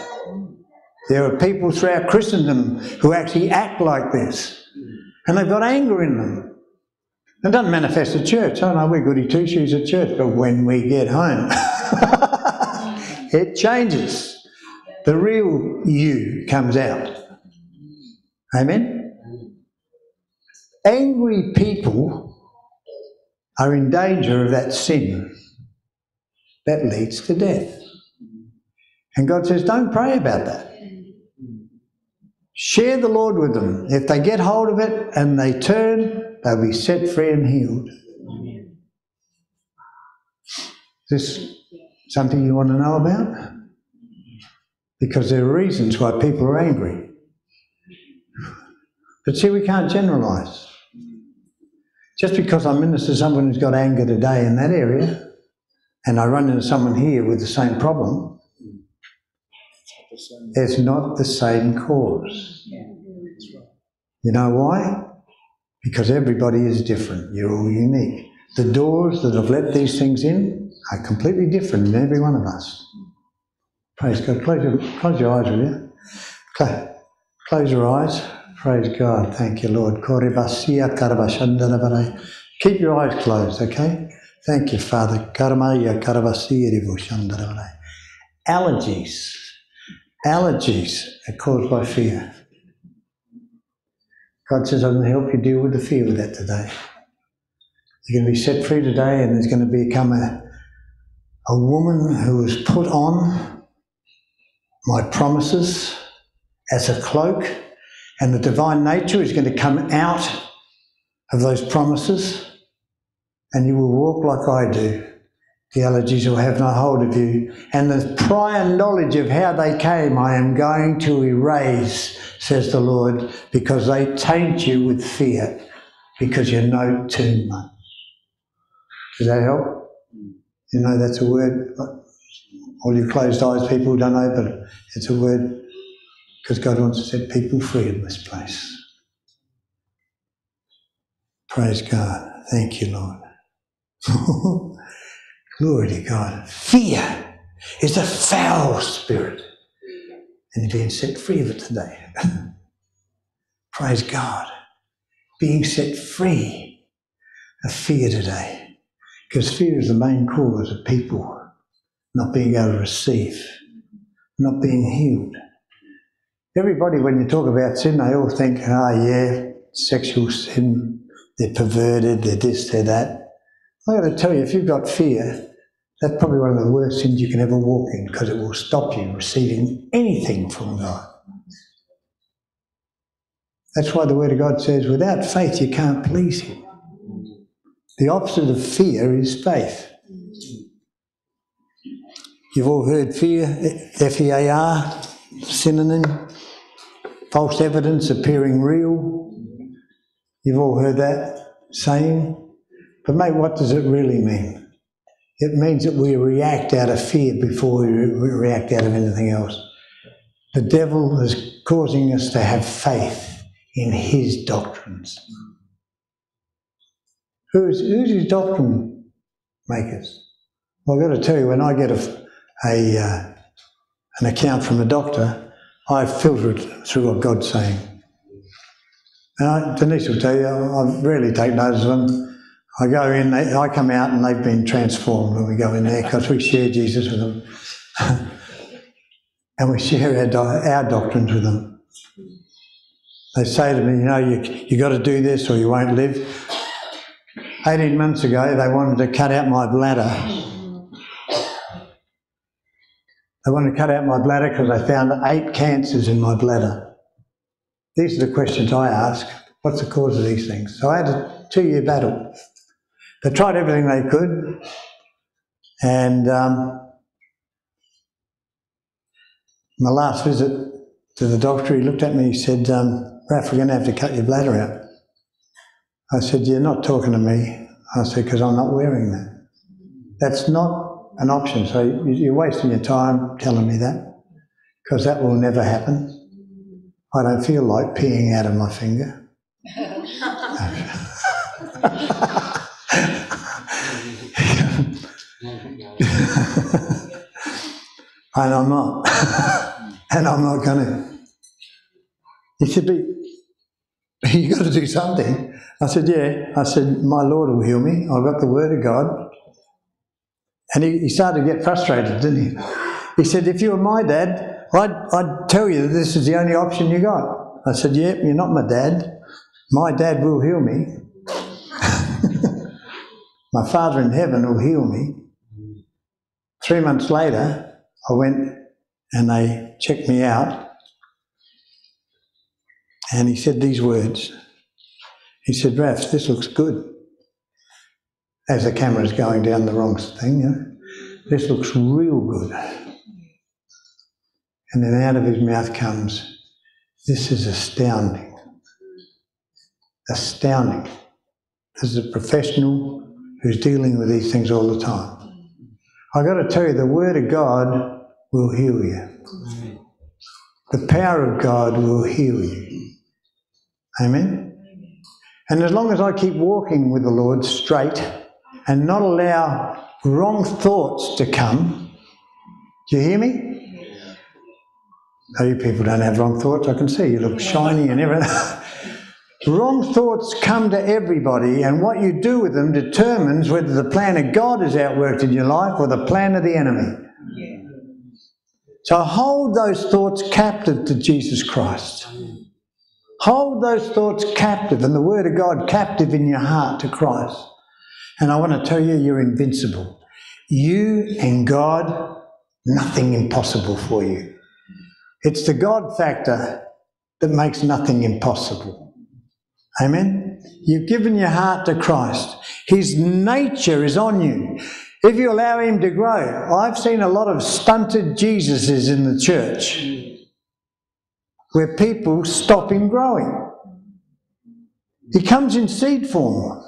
There are people throughout Christendom who actually act like this, and they've got anger in them. It doesn't manifest at church. Oh no, we're goody two shoes at church, but when we get home, *laughs* it changes. The real you comes out. Amen? Angry people are in danger of that sin that leads to death. And God says, don't pray about that. Share the Lord with them. If they get hold of it and they turn, they'll be set free and healed. Is this something you want to know about? Because there are reasons why people are angry. But see, we can't generalise. Just because I minister to someone who's got anger today in that area, and I run into someone here with the same problem, it's not the same cause. You know why? Because everybody is different. You're all unique. The doors that have let these things in are completely different in every one of us. Praise God. Close your, close your eyes, will you? Close, close your eyes. Praise God. Thank you, Lord. Keep your eyes closed, okay? Thank you, Father. Allergies. Allergies are caused by fear. God says, I'm going to help you deal with the fear with that today. You're going to be set free today, and there's going to become a, a woman who is put on my promises as a cloak, and the divine nature is going to come out of those promises, and you will walk like I do. The allergies will have no hold of you, and the prior knowledge of how they came, I am going to erase, says the Lord, because they taint you with fear, because you know too much. Does that help? You know that's a word. All you closed eyes people don't know, but it's a word. because God wants to set people free in this place. Praise God. Thank you, Lord. *laughs* Glory to God. Fear is a foul spirit. And you're being set free of it today. *laughs* Praise God. Being set free of fear today. Because fear is the main cause of people not being able to receive, not being healed. Everybody, when you talk about sin, they all think, oh, yeah, sexual sin, they're perverted, they're this, they're that. I've got to tell you, if you've got fear, that's probably one of the worst sins you can ever walk in because it will stop you receiving anything from God. That's why the Word of God says, without faith, you can't please Him. The opposite of fear is faith. You've all heard fear, F E A R, synonym, false evidence appearing real. You've all heard that saying. But, mate, what does it really mean? It means that we react out of fear before we re- react out of anything else. The devil is causing us to have faith in his doctrines. Who's, who's his doctrine makers? Well, I've got to tell you, when I get a, a uh, an account from a doctor, I filter it through what God's saying. I, Denise will tell you, I rarely take notice of them. I go in, they, I come out, and they've been transformed when we go in there because we share Jesus with them. *laughs* and we share our, our doctrines with them. They say to me, you know, you, you got to do this or you won't live. 18 months ago, they wanted to cut out my bladder. They wanted to cut out my bladder because they found eight cancers in my bladder. These are the questions I ask. What's the cause of these things? So I had a two year battle. They tried everything they could, and um, my last visit to the doctor, he looked at me, he said, um, Ralph, we're going to have to cut your bladder out. I said, You're not talking to me. I said, Because I'm not wearing that. That's not an option. So you- you're wasting your time telling me that, because that will never happen. I don't feel like peeing out of my finger. *laughs* and I'm not. *laughs* and I'm not going to. He said, but you *laughs* got to do something. I said, yeah. I said, my Lord will heal me. I've got the word of God. And he, he started to get frustrated, didn't he? He said, if you were my dad, I'd, I'd tell you that this is the only option you got. I said, yeah, you're not my dad. My dad will heal me. *laughs* my father in heaven will heal me. Three months later, I went and they checked me out. And he said these words. He said, Ralph, this looks good. As the camera's going down the wrong thing, you know, this looks real good. And then out of his mouth comes, This is astounding. Astounding. This is a professional who's dealing with these things all the time. I've got to tell you, the Word of God will heal you. The power of God will heal you. Amen? And as long as I keep walking with the Lord straight and not allow wrong thoughts to come, do you hear me? Oh, you people don't have wrong thoughts. I can see you look shiny and everything. *laughs* wrong thoughts come to everybody, and what you do with them determines whether the plan of God is outworked in your life or the plan of the enemy. So hold those thoughts captive to Jesus Christ. Hold those thoughts captive and the Word of God captive in your heart to Christ. And I want to tell you, you're invincible. You and God, nothing impossible for you. It's the God factor that makes nothing impossible. Amen? You've given your heart to Christ. His nature is on you. If you allow Him to grow, I've seen a lot of stunted Jesuses in the church where people stop Him growing. He comes in seed form.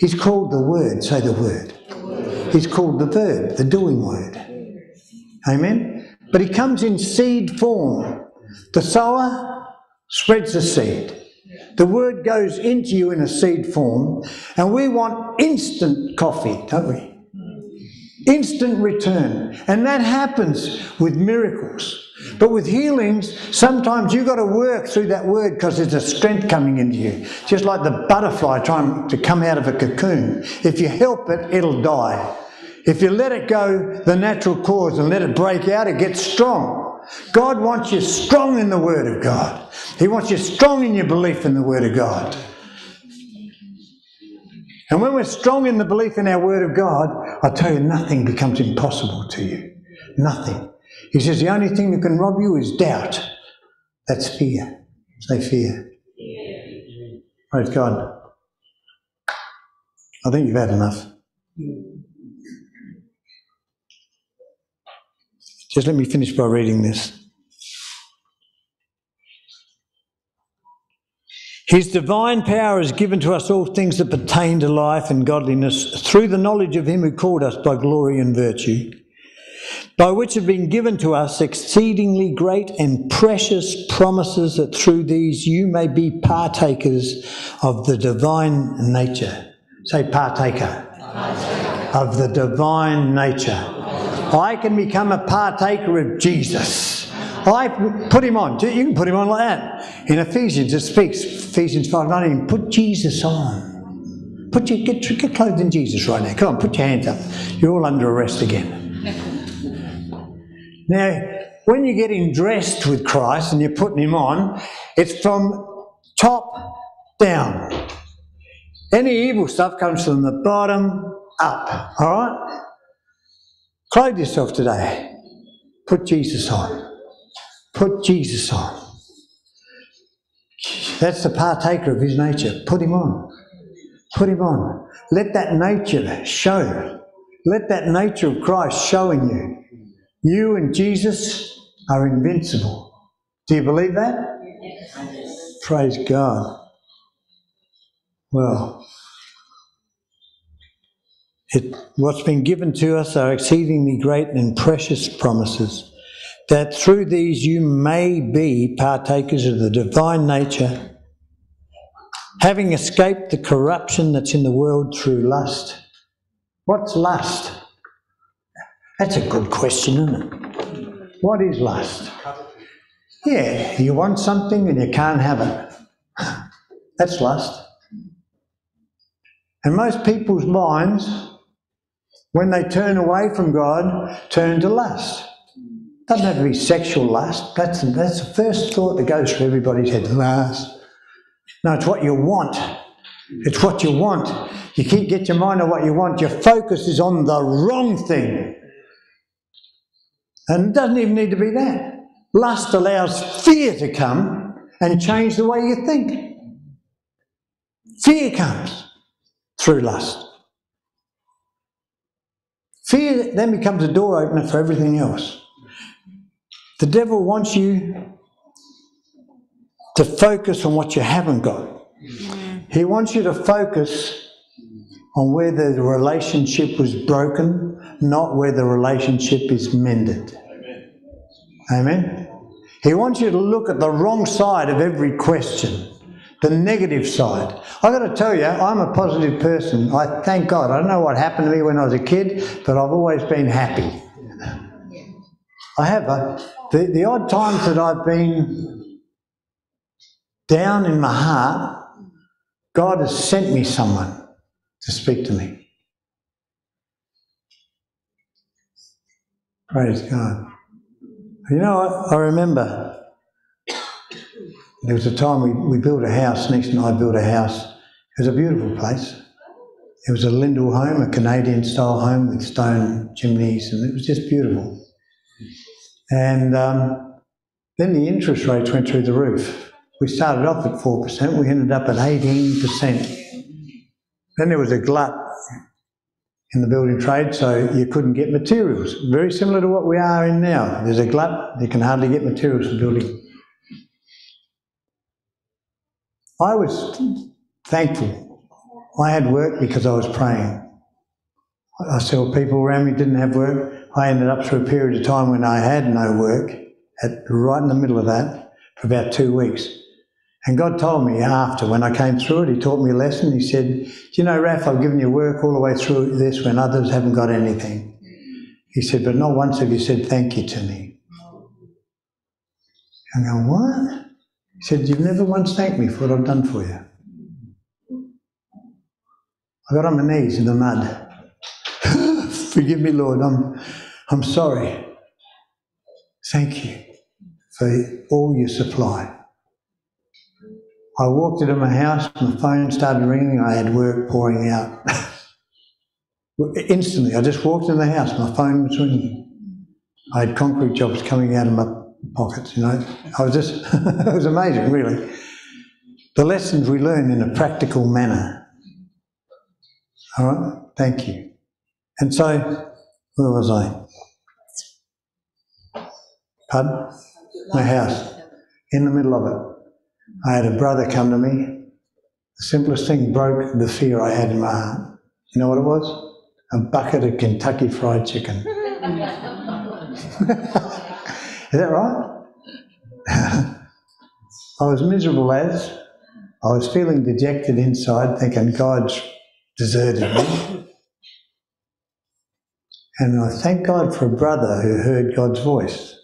He's called the Word. Say the Word. He's called the verb, the doing word. Amen? But He comes in seed form. The sower spreads the seed. The word goes into you in a seed form, and we want instant coffee, don't we? Instant return. And that happens with miracles. But with healings, sometimes you've got to work through that word because there's a strength coming into you. Just like the butterfly trying to come out of a cocoon. If you help it, it'll die. If you let it go, the natural cause, and let it break out, it gets strong. God wants you strong in the Word of God. He wants you strong in your belief in the Word of God. And when we're strong in the belief in our Word of God, I tell you, nothing becomes impossible to you. Nothing. He says the only thing that can rob you is doubt. That's fear. Say fear. Praise God. I think you've had enough. Just let me finish by reading this. His divine power has given to us all things that pertain to life and godliness through the knowledge of Him who called us by glory and virtue, by which have been given to us exceedingly great and precious promises that through these you may be partakers of the divine nature. Say, partaker. Of the divine nature. I can become a partaker of Jesus. I put him on. You can put him on like that. In Ephesians, it speaks, Ephesians 5.19, put Jesus on. Put your, get, get clothed in Jesus right now. Come on, put your hands up. You're all under arrest again. Now, when you're getting dressed with Christ and you're putting him on, it's from top down. Any evil stuff comes from the bottom up. All right? Clothe yourself today. Put Jesus on. Put Jesus on. That's the partaker of his nature. Put him on. Put him on. Let that nature show. Let that nature of Christ show in you. You and Jesus are invincible. Do you believe that? Praise God. Well, it, what's been given to us are exceedingly great and precious promises, that through these you may be partakers of the divine nature, having escaped the corruption that's in the world through lust. What's lust? That's a good question, isn't it? What is lust? Yeah, you want something and you can't have it. *laughs* That's lust. And most people's minds when they turn away from God, turn to lust. Doesn't have to be sexual lust. That's, that's the first thought that goes through everybody's head. Lust. No, it's what you want. It's what you want. You can't get your mind on what you want. Your focus is on the wrong thing. And it doesn't even need to be that. Lust allows fear to come and change the way you think. Fear comes through lust. Fear then becomes a door opener for everything else. The devil wants you to focus on what you haven't got. He wants you to focus on where the relationship was broken, not where the relationship is mended. Amen. Amen. He wants you to look at the wrong side of every question the negative side. I've got to tell you, I'm a positive person. I thank God. I don't know what happened to me when I was a kid, but I've always been happy. I have. Uh, the, the odd times that I've been down in my heart, God has sent me someone to speak to me. Praise God. You know, I, I remember there was a time we, we built a house, Next and I built a house. It was a beautiful place. It was a Lindal home, a Canadian style home with stone chimneys, and it was just beautiful. And um, then the interest rates went through the roof. We started off at 4%, we ended up at 18%. Then there was a glut in the building trade, so you couldn't get materials. Very similar to what we are in now. There's a glut, you can hardly get materials for building. I was thankful. I had work because I was praying. I saw people around me didn't have work. I ended up through a period of time when I had no work at, right in the middle of that for about two weeks. And God told me after, when I came through it, He taught me a lesson. He said, Do you know, Raf, I've given you work all the way through this when others haven't got anything. He said, But not once have you said thank you to me. I'm going, What? He said, You've never once thanked me for what I've done for you. I got on my knees in the mud. *laughs* Forgive me, Lord. I'm, I'm sorry. Thank you for all you supply. I walked into my house, my phone started ringing, I had work pouring out. *laughs* Instantly, I just walked in the house, my phone was ringing. I had concrete jobs coming out of my pockets, you know. I was just, *laughs* it was amazing, really. The lessons we learn in a practical manner. All right, thank you. And so, where was I? Pardon? My house, in the middle of it. I had a brother come to me. The simplest thing broke the fear I had in my heart. You know what it was? A bucket of Kentucky Fried Chicken. *laughs* Is that right? *laughs* I was miserable as. I was feeling dejected inside, thinking God's deserted me. And I thank God for a brother who heard God's voice,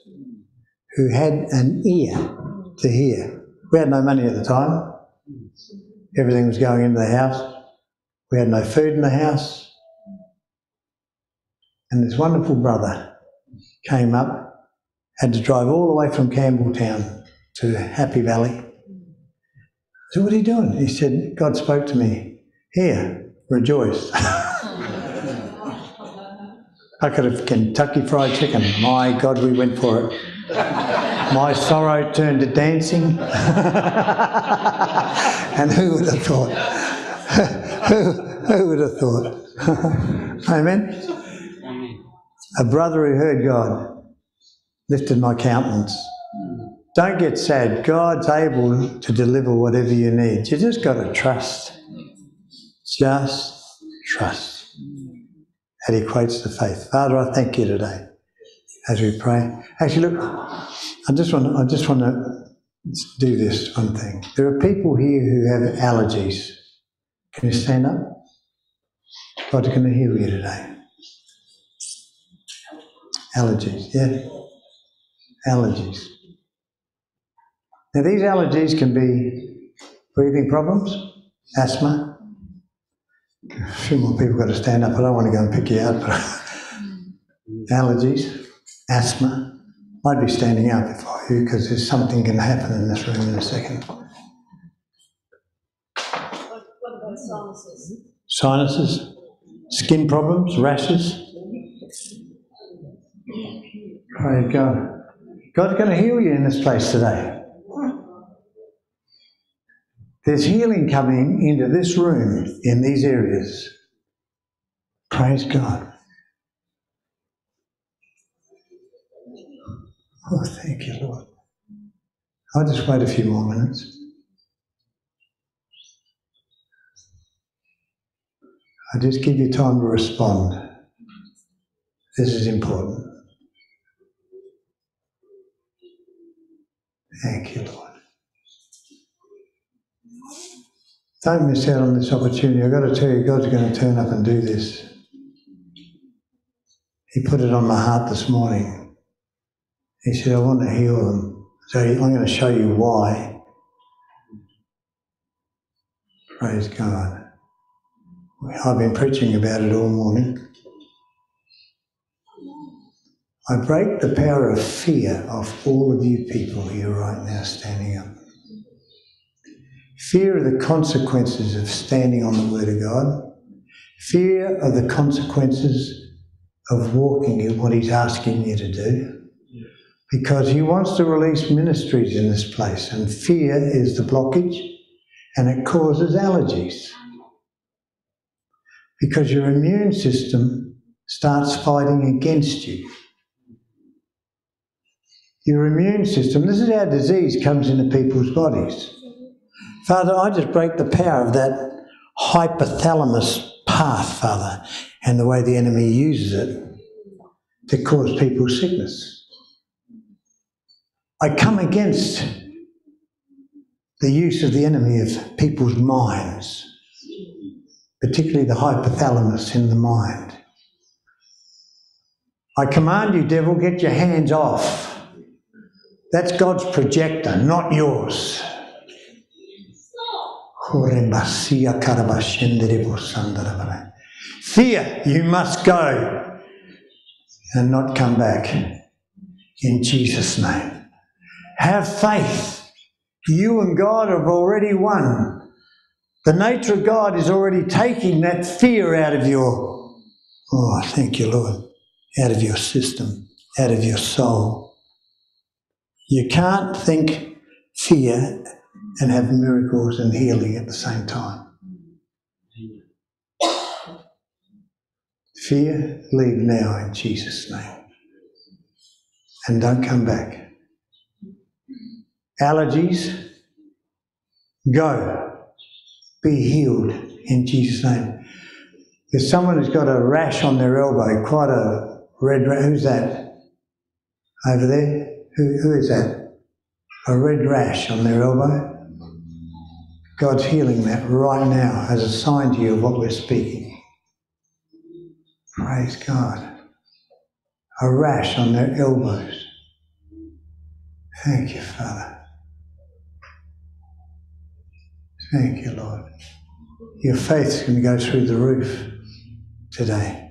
who had an ear to hear. We had no money at the time. Everything was going into the house. We had no food in the house. And this wonderful brother came up, had to drive all the way from Campbelltown to Happy Valley. So what are you doing? He said, God spoke to me. Here, rejoice. *laughs* I could have Kentucky Fried Chicken. My God, we went for it. *laughs* My sorrow turned to dancing. *laughs* and who would have thought? *laughs* who, who would have thought? *laughs* Amen. A brother who heard God lifted my countenance. Don't get sad. God's able to deliver whatever you need. You just got to trust. Just trust. That equates to faith. Father, I thank you today as we pray. Actually, look, I just want to, I just want to do this one thing. There are people here who have allergies. Can you stand up? Going to heal you today. Allergies, yeah? Allergies. Now, these allergies can be breathing problems, asthma. A few more people got to stand up. I don't want to go and pick you out, but *laughs* allergies, asthma. I'd be standing up if I you because there's something going to happen in this room in a second. Sinuses, skin problems, rashes. Praise God. God's going to heal you in this place today. There's healing coming into this room in these areas. Praise God. Oh, thank you, Lord. I'll just wait a few more minutes. I just give you time to respond. This is important. Thank you, Lord. Don't miss out on this opportunity. I've got to tell you, God's going to turn up and do this. He put it on my heart this morning. He said, I want to heal them. So I'm going to show you why. Praise God. I've been preaching about it all morning. I break the power of fear off all of you people here right now standing up. Fear of the consequences of standing on the Word of God. Fear of the consequences of walking in what He's asking you to do. Because He wants to release ministries in this place, and fear is the blockage and it causes allergies. Because your immune system starts fighting against you. Your immune system, this is how disease comes into people's bodies. Father, I just break the power of that hypothalamus path, Father, and the way the enemy uses it to cause people sickness. I come against the use of the enemy of people's minds, particularly the hypothalamus in the mind. I command you, devil, get your hands off. That's God's projector, not yours. Fear, you must go and not come back in Jesus' name. Have faith. You and God have already won. The nature of God is already taking that fear out of your, oh, thank you, Lord, out of your system, out of your soul. You can't think fear and have miracles and healing at the same time. Fear, leave now in Jesus' name. And don't come back. Allergies, go. Be healed in Jesus' name. There's someone who's got a rash on their elbow, quite a red rash. Who's that? Over there? Who, who is that? A red rash on their elbow? God's healing that right now as a sign to you of what we're speaking. Praise God. A rash on their elbows. Thank you, Father. Thank you, Lord. Your faith's going to go through the roof today.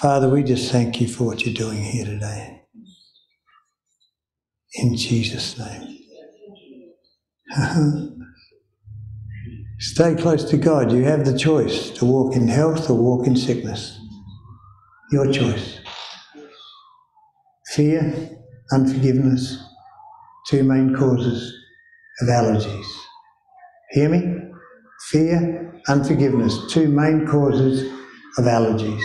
Father, we just thank you for what you're doing here today. In Jesus' name. *laughs* Stay close to God. You have the choice to walk in health or walk in sickness. Your choice. Fear, unforgiveness, two main causes of allergies. Hear me? Fear, unforgiveness, two main causes of allergies.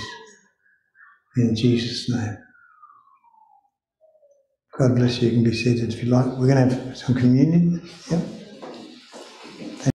In Jesus' name. God bless you. You can be seated if you like. We're going to have some communion. Yep.